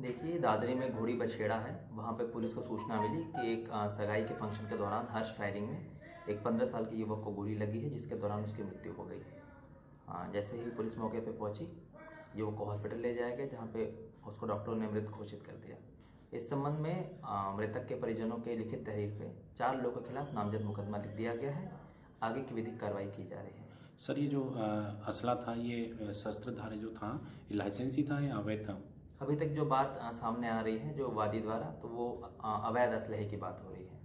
देखिए, दादरी में घोड़ी बछेड़ा है। वहाँ पे पुलिस को सूचना मिली कि एक सगाई के फ़ंक्शन के दौरान हर्ष फायरिंग में एक पंद्रह साल के युवक को गोली लगी है, जिसके दौरान उसकी मृत्यु हो गई। जैसे ही पुलिस मौके पे पहुँची, युवक को हॉस्पिटल ले जाया गया, जहाँ पे उसको डॉक्टरों ने मृत घोषित कर दिया। इस संबंध में मृतक के परिजनों के लिखित तहरीर पे चार लोगों के खिलाफ नामजद मुकदमा लिख दिया गया है। आगे की विधिक कार्रवाई की जा रही है। सर, ये जो असला था, ये शस्त्रधारी जो था, ये लाइसेंसी था या अवैध था? अभी तक जो बात सामने आ रही है, जो वादी द्वारा तो वो अवैध असलहे की बात हो रही है।